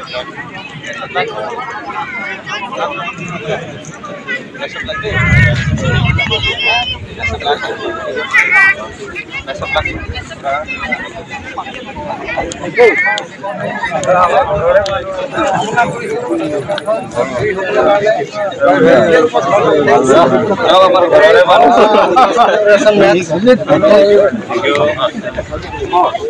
Terima kasih.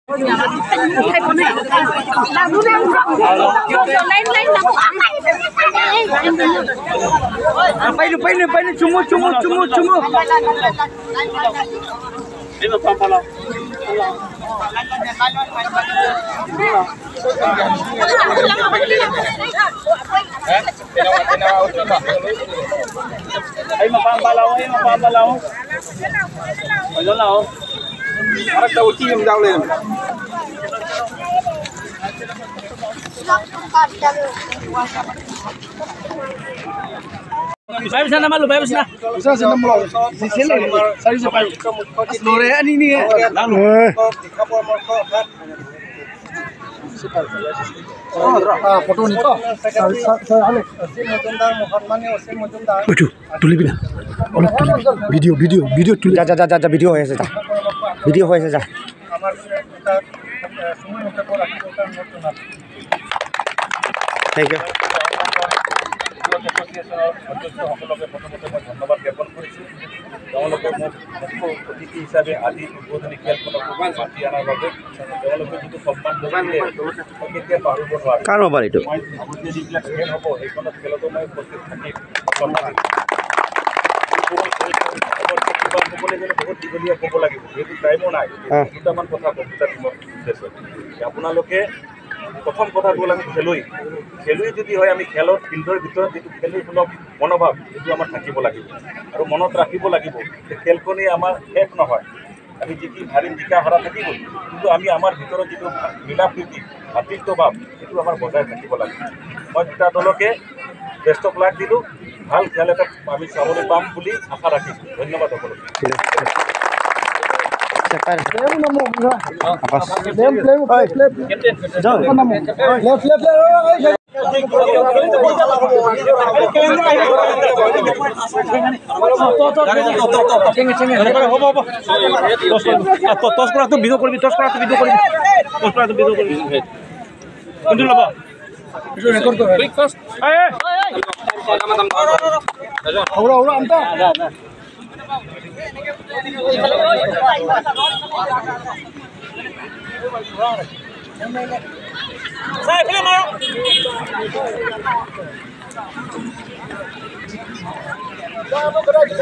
làm lúc em rộng rồi lên lên là quá mạnh bay được bay được bay được chung một chung một chung một chung một đi vào phòng phòng Ayo, mapambalaw, ayo, mapambalaw. Ayo, mapambalaw. আরেকটা ওই team যাও লেন Baik malu, baik sana. Bisa sana malu. Di sini, saya sampai. Eh, ini ya. Lalu. Ah, Waduh, oh, tulis video, video, video, video tulis. Jaja, jaja, video ya, video হৈছে যা thank you কাৰণ হ'ব এইটো আপোনালোকে প্ৰথম কথা হ'ল আমি খেলুৱৈ খেলুৱৈ যদি হয় আমি খেলৰ ফিল্ডৰ ভিতৰত যিটো খেলুৱৈসুলক মনোভাৱ সেইটো আমাৰ থাকিব লাগিব আৰু মনত ৰাখিব লাগিব যে খেলখনেই আমাৰ শেষ নহয় আমি যি কি হাৰিম জিকা হৰা থাকিব কিন্তু আমি আমাৰ ভিতৰত যিটো মিলাপ্ৰীতি ভাতৃত্বভাৱ সেইটো আমাৰ বজাই থাকিব লাগিব মই দুটা দলকে বেষ্ট অফ লাক দিলোঁ ভাল খেল এটা আমি চাবলৈ পাম বুলি আশা ৰাখিছোঁ ধন্যবাদ ¿eh? Vamos, gracias.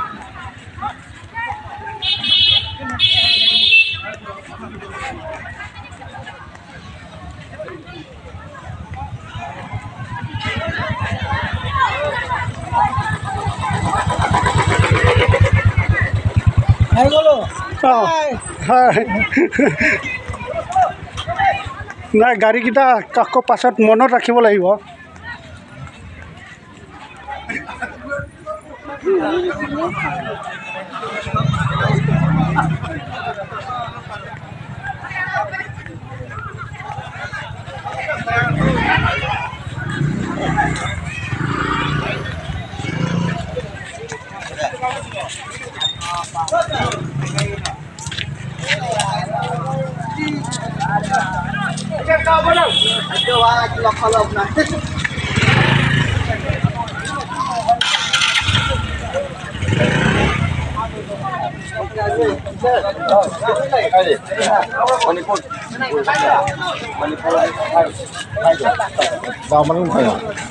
নাই গাড়ীকেইটা কাষ পাছত মনত ৰাখিব লাগিব dalawa, kalap-kalap na. Manipul. Manipul. Manipul. Manipul. Manipul. Manipul.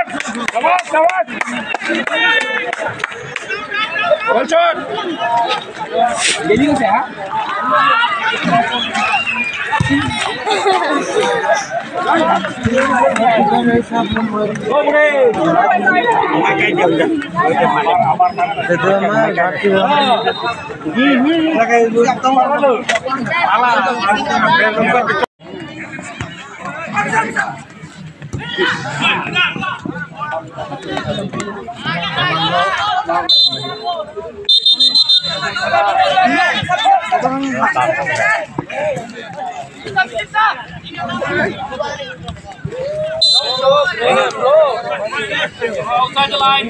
Давай, давай! Большой! Я не тебя. Terima kasih. Outside the line.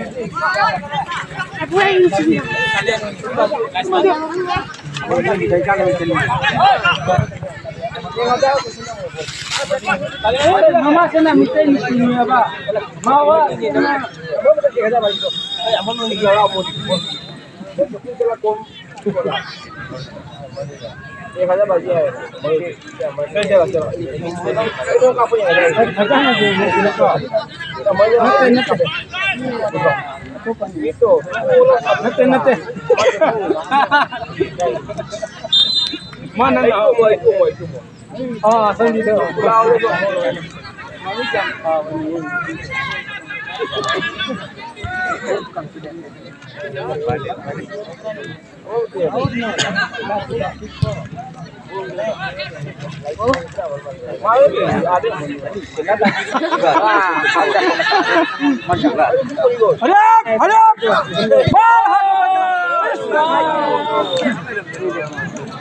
Mana nak? Itu, itu, itu, itu. हाँ सर जी अरे अरे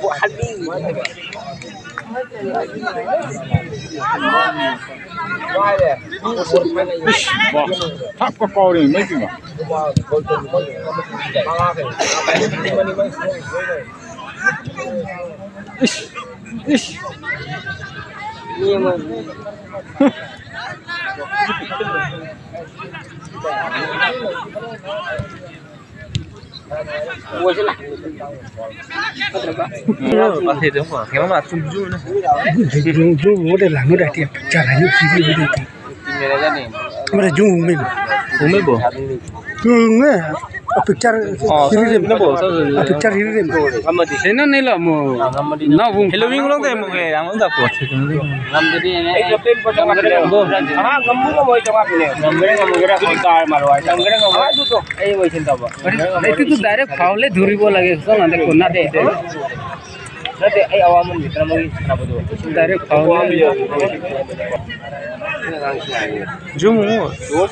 حبيبي مش حق mua ờ, chứ lạnh có thể giống của kéo mà chung du nữa chung du bố để làm nó đại tiệm trả lại những chi tiêu đấy mà là chung mình cũng mới bổ picture picture hero छैन नि ल म हेलोविङ लोग दे मुगे राम्रो दा को এইটো ডাইৰেক্ট ফাউলে ধৰিব লাগে কোনা দে Nanti ay awamun gitu namanya kenapa tuh? Dari awam ya. Jumu. Dua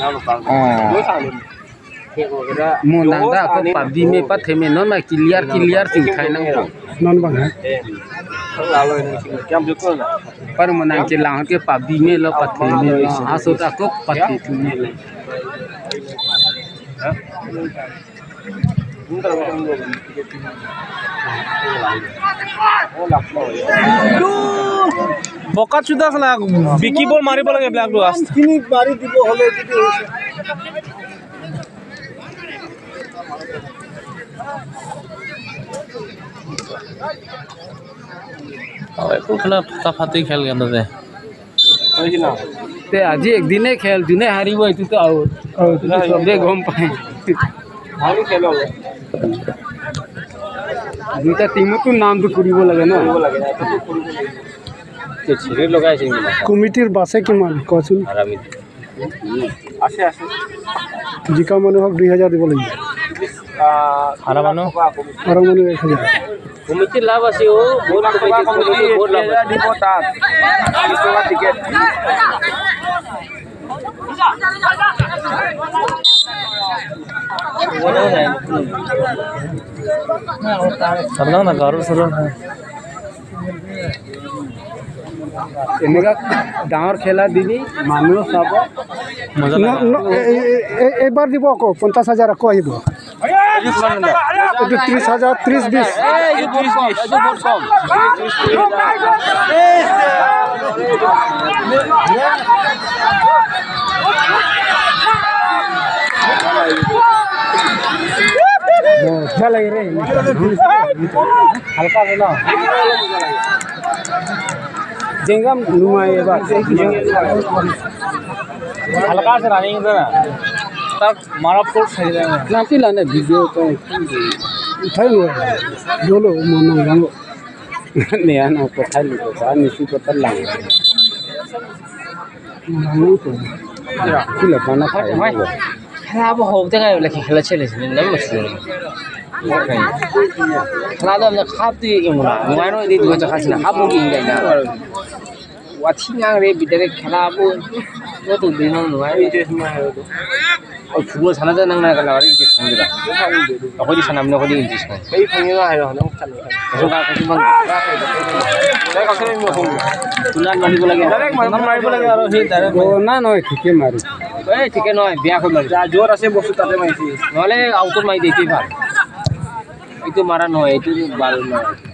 मोदांदा को पबजी में पथे में नोन में क्लियर क्लियर सिंह थाय नंगो पर मना के लाह के पबजी में लो पथे में हां सोता को पथे में বকাত চুদা খানা বিকিব মাৰিব লাগে এইবিলাক খিনিক মাৰি দিব হ'লে যদি এইবোৰ খেলা ফাটা ফাটি খেল কেনেদৰে তে আজি একদিনে খেল যোনে হাৰিব এইটোতো আৰু চবেই গম পায় আৰু খেল দুইটা টিমতো নামটো কৰিব লাগে ন কমিটিৰ বাছে কিমান কোৱাচোন জিকা মানুহক দুই হাজাৰ দিব লাগিব কমিটিৰ লাভ আছে অ' सलाह ना गारो सलाह गाँव खेला दीदी मानू सब एबार दी अको पंचाश हजार अको आ त्रिस हजार त्रिस बीस बीस মজা লাগে রে হালকা না জেঙ্গাম ঘুমাই এবার হালকা আছে রানিং না তার মারাপ করে ছেড়ে দেয় না পিলা না ভিডিও তো উঠাই বলো মন ভাঙো নেয়া না কোথায় লিখো তা নিচু কথা লাগে ভাঙো তো পিলা বানা খাই अब हौतेका एउटा खेला खेलेछ नि बस्छु खेला त खाप दिएको मलाई दिदीको चाहिँ खास खाप बोकिङ 와팅하래 미대를 개나고 너도 내놓는 거야 이제 정말 해도 죽어 사나자 낭나갈라 그래 이제 정들아 어디 사남녀 어디 이제 정 매일 공연을 하여 하는 혹자는 계속 가서 좀만 내가 그림을 보고 둘란 말이고 나게 둘란 말이고 나게 알아 히 다른 거 나노 티케 마리 에 티케 노 비아 그 말이 자 조라 세 보스 타데 마이 시 노래 아우터 마이 데티 바 이거 마라 노 에티 발노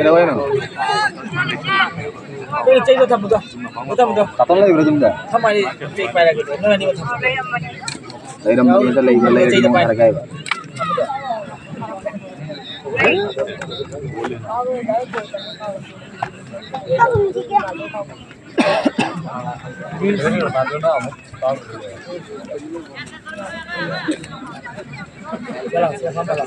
ఇరవై eh, Jalan, siapa malah?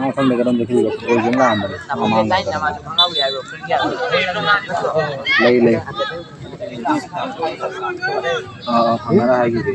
மாசம் கடன் দেখি ஒரு ஜெங்க ஆம்பர் நம்ம டைம் நம்ம சொன்னா வியா லை லை ஆ camera ஆகிது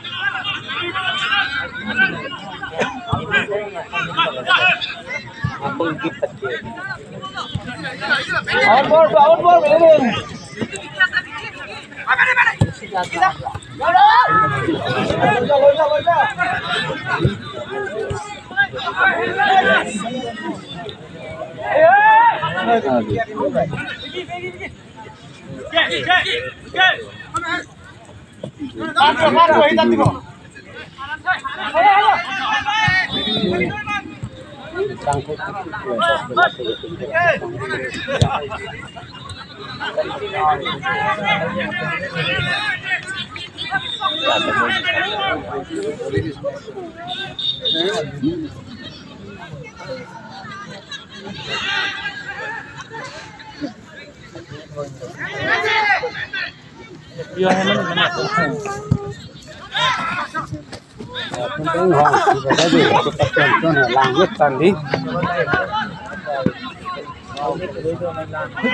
Out board out board వెళ్ళింది Get, get, get, get. Come on. Come on, come on, come on đang có chút chút người cho người ta sử dụng để Yo, hemang, hemang tiếng hồn cái gì cái tập trung cho nó làm nhất tần đi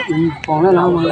ừ, còn nó không? mà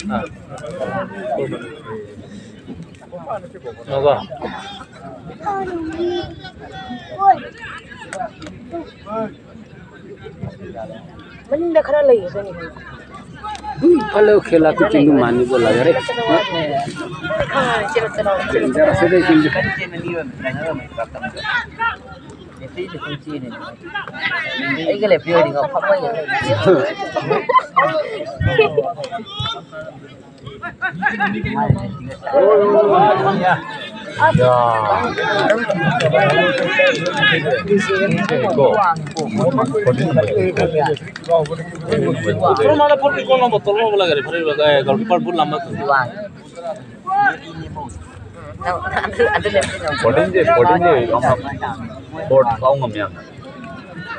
Apa? Menindak kena lagi Halo, kela kucingmu mani bola ya? Rek, Coding je, coding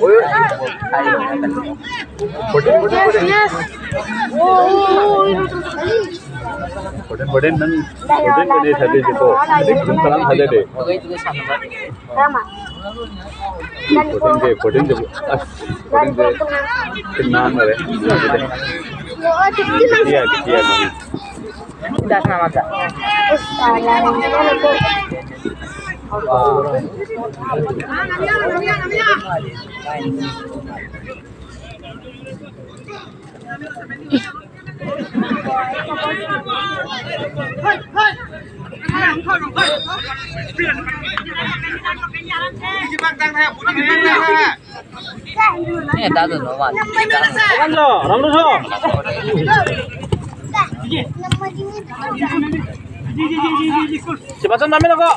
ಕೊಟ್ಟೆ ಕೊಟ್ಟೆ ನನ್ನ ಕೊಟ್ಟೆ ಕೊಟ್ಟೆ ಸದ್ಯ ಸಿಕ್ಕೋ ಅದಕ್ಕೆ ಸಲ ಸದ್ಯ ಇದೆ ಕೊಟ್ಟೆ ಕೊಟ್ಟೆ ಕೊಟ್ಟೆ ನಾನು ಮರೆ ಟಿಕ್ಕಿ ಟಿಕ್ಕಿ ಟಿಕ್ಕಿ ದಾಸನ ಮಾತ್ರ Ini dah tu normal. Kan lo, ram tu so. Cepat tu ambil kok.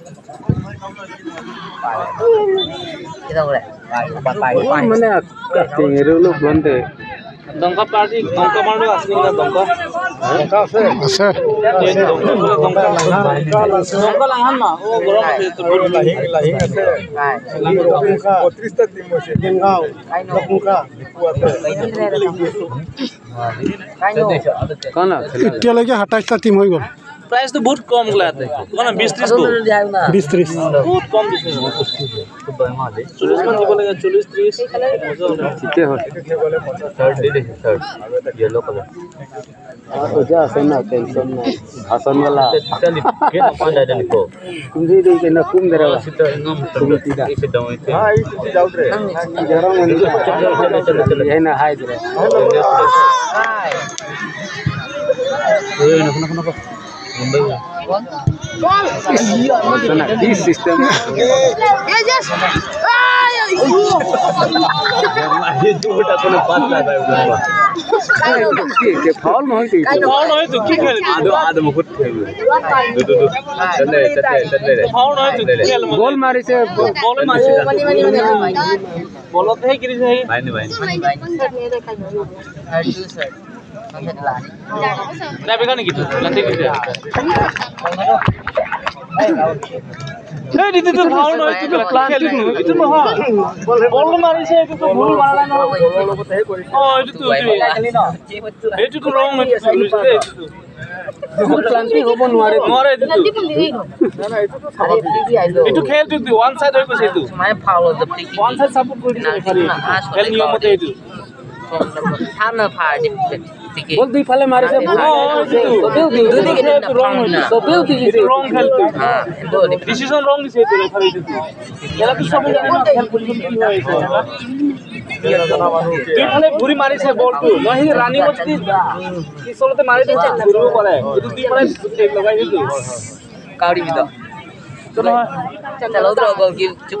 এতিয়ালৈকে সাতাইছটা টিম হৈ গ'ল প্রাইস তো বহুত কম গুলাতে কোন 20 30 তো 20 30 বহুত কম দিছে খুব দয়মা আছে 40 মান দিব লাগে 40 30 ঠিকই হল শার্ট ले ले শার্ট येलो कलर तो जा से ना टेंशन ना भाषण वाला के अपन दादा लिखो तुम जी दे के ना कुम दे रहा सीधा एकदम तुम सीधा इसे दो इसे हां इसे डाउट रे जरा मन ये ना हाय दे हाय ये ना ना ना Son aquí sistema. फाउल नहोय फाउल नहोय तो की खेल आदो आदो मुकुट खेल दो दो चल रे चल रे फाउल नहोय तो खेल गोल मारी से गोल मारी से मनी मनी मनी बोलो थे गिरी से भाई ने भाई भाई sir sir Tapi kan gitu, nanti gitu. Hei, itu tuh mahal loh, itu tuh plastik loh, itu mahal. Kalau mari saya itu tuh bulu mana loh. Oh, itu tuh. Itu tuh wrong itu tuh. খেলটো থেকে বল হ্যাঁ, হ্যাঁ, হ্যাঁ, দুই ফালে মারেছে সবেও কি দুই দিকে রং দিছে তো রেফারি দিতে এরা কি সবাই কি হয়েছে দুই দিছে ঘুরিব কাউরি বিদা চুপ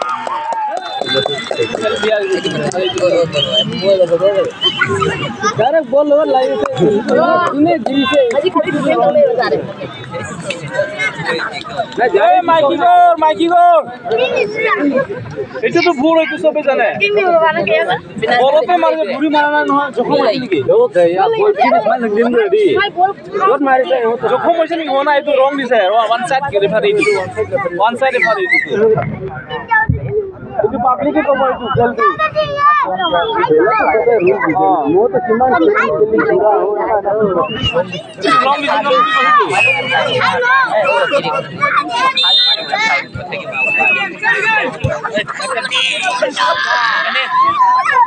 এইটো চবে জানে মাৰিছো মৰা নাই নহয় জোখম নেকি জখম হৈছে নেকি হোৱা নাই এইটো ৰং দিছে ওৱান চাইডে ফাৰি क्योंकि पब्लिक को तो बोल जल्दी मो तो सीमा के लिए पूरा हो रहा है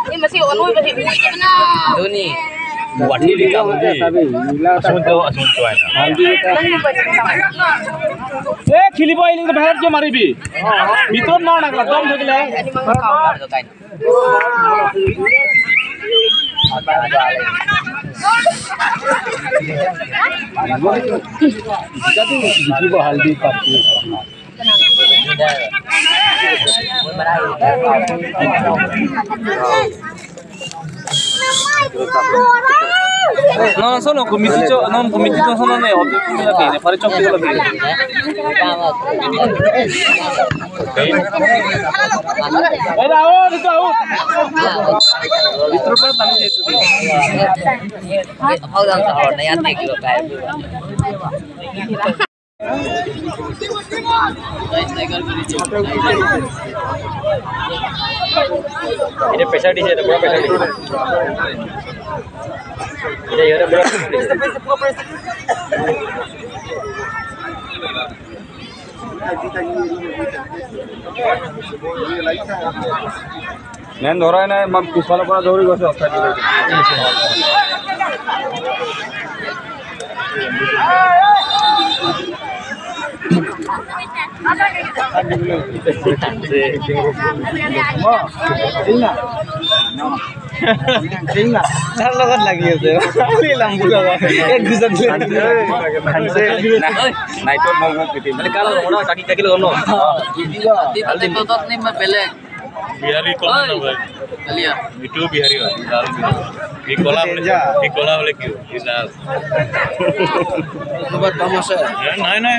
Ini masih orang masih dunia. वाटी लिखा मुझे अशुद्ध अशुद्ध है ना ए खिली बॉय लिंग बाहर क्यों मारी भी भीतर ना ना कर दम थकले जिकी वो हल्दी पाती है No, solo con mi dicho, no, con mi dicho solo no, otro con mi la tiene, para chop la tiene. Era ahora, está ahora. Istro para tan de tu. How down the hard, I think you guys. पैसा DJ तो पैसा DJ धरा ना मैं पिछफाल दौड़ी गई তাৰ লগত লাগি আছে মানে বিহাৰী কলা বিহাৰী নাই নাই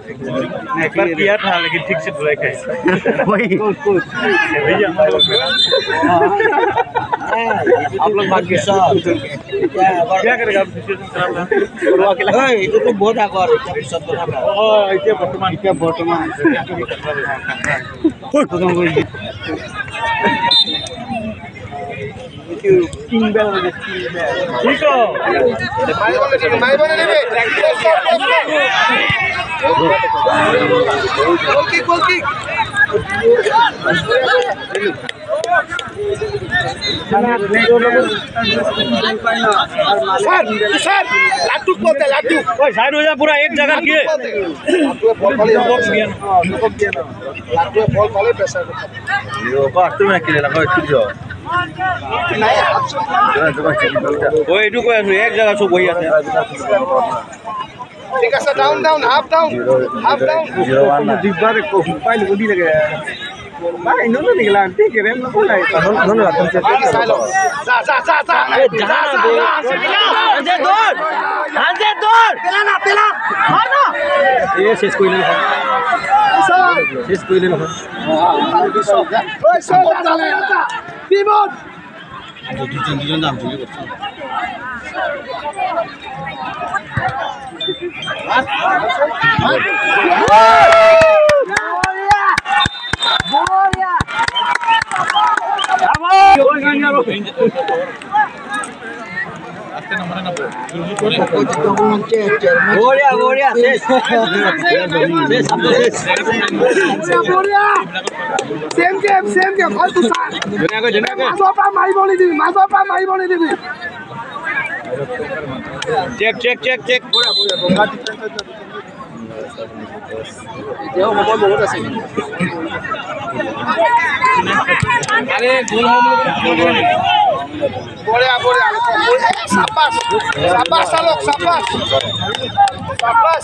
एक बार किया था लेकिन ठीक से ब्रेक है वही आप लोग भाग्य क्या करेगा এইটো তো বহুত আগৰ এতিয়া পিছত কথা অঁ এতিয়া বৰ্তমান এতিয়া বৰ্তমান ঠিক আছে পুরা এক জায়গা ওই এই কয়ে আছো এক জায়গা সব বই আছে ঠিক আছে down down half down half down দিগদাৰ মোবাইল গুলি লাগে শেষ কৰিলে নহয় শেষ কৰিলে নহয় 이제 두전 두전 다음 죽이고 없어. 뭐야? 뭐야? 잡아! 여기 가냐고. চেম পৰা মাৰিব নিদিবি মাজৰ check check check check goal হ'ব Boleh, boleh. Sapas. Sapas, Salok. Sapas. Sapas.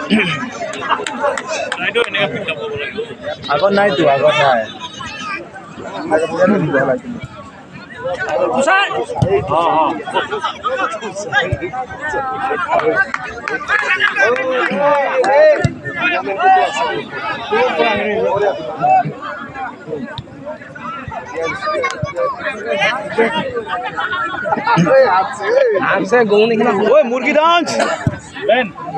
I don't have picked up over like I got nine too, I got nine. I got seven too, I like it. Pusat. Ha ha. आपसे गौ निकला ओए मुर्गी dance Ben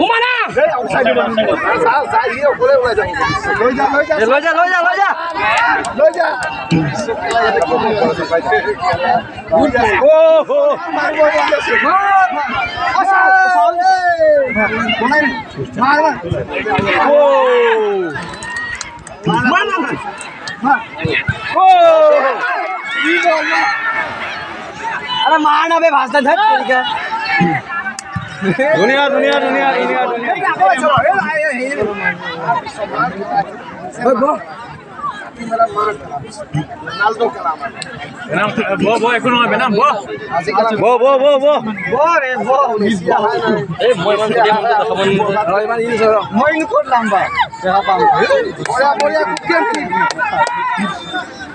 ঘুমানা লৈ যা লৈ যা লৈ যা লৈ যা अरे मारना भाषा धर ধুনীয়া ধুনীয়া ধুনীয়া মই ক'ত নাম বাৰু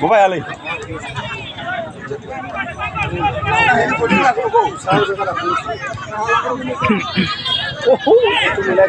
Vamos ela aí. Oh, moleque, ele tá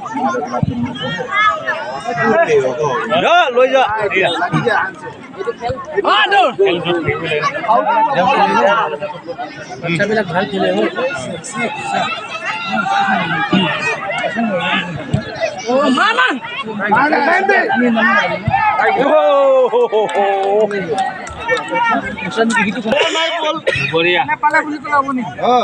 Iya. Aduh,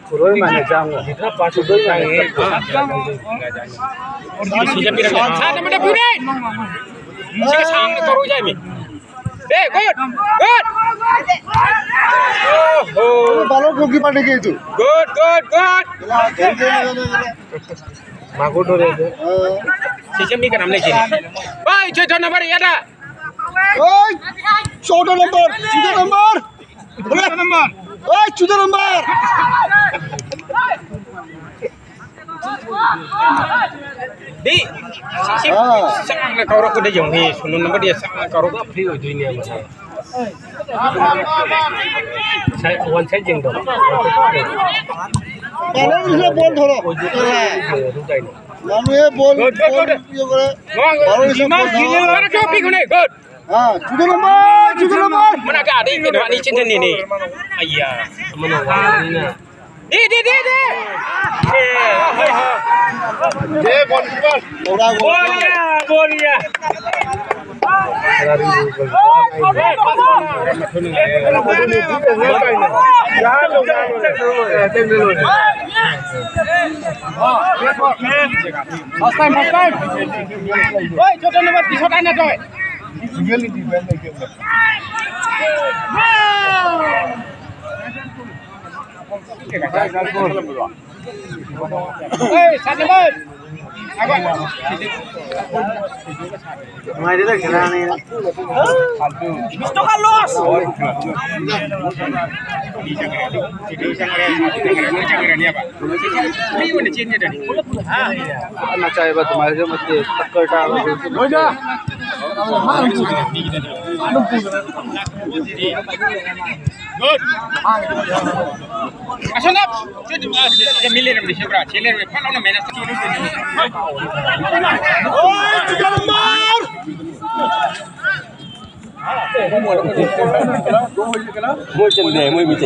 পুরোই মানে যাবো শুধুই মানে মাগুর ধরে সিস্টেম নিয়ে নাম লেখি ওই চৈত নম্বর এটা ওই চৌদ্দ নম্বর চৌদ্দ নম্বর নম্বর ওই চুদো lembar. Di, si nak kau rukun dah jauh ni. Sunun nombor dia sekarang nak kau free itu ini apa? Saya saya jeng dong. Kalau ini bol thoro. Lalu ya bol. Baru ini bol. Gimana? Gimana kau ni? Good. cả đi, đi đi đi đi đi đi, nè, Cukup nomor, cukup nomor. Mana kah? Di kedua ni cinta ni ni. Ayah, mana kah ni? Di di di di. Di gol gol. Gol gol ya, gol ya. First time, first time. Oi, chotan nomor 30 ana toy. really well they Hey, हमारे तो खेला नहीं बीस टका loss ना चाहे बात तुम्हारे से मत टक्कर टाल हो जा मार আসুন মিলিয়ে নেবেন সেটা ছেলের ফেলানো মেনেজ মই মিটে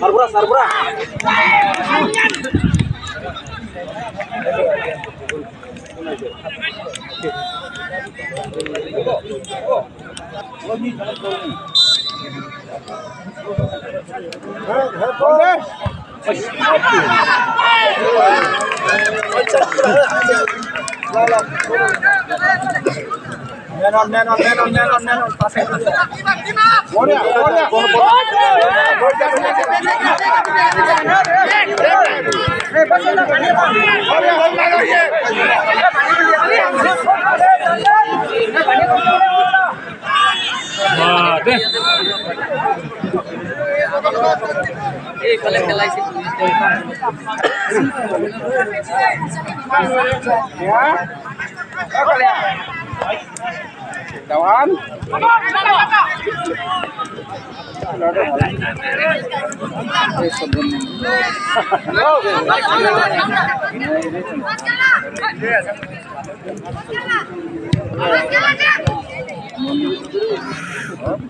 Sarbura, sarbura. Hey, খেলাইছে Dawan. Yes.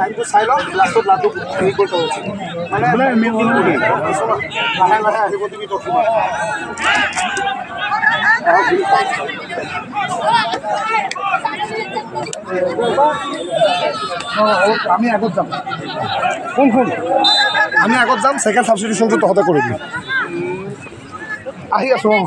টাইম টু চাই লওঁ লাষ্টত লাডু হেৰি কৰি থৈ মানে লাহে লাহে আহিব তুমি দক্ষিণা আমি আগত যাম কোন কোন আমি আগত যাম ছেকেণ্ড ছাবচিডিশ্যনটো তহঁতে কৰি দিম আহি আছোঁ অঁ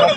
Hey!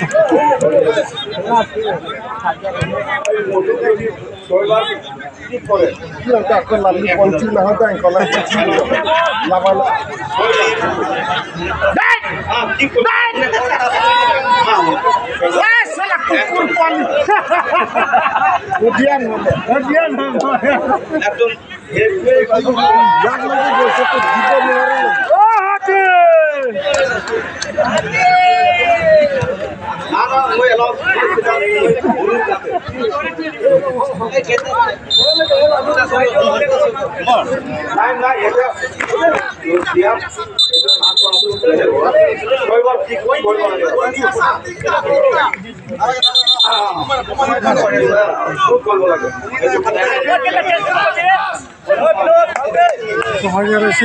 একদম ও হাতে ঠিক সহায় রয়েছে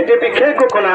এটি পিখে কোকোনা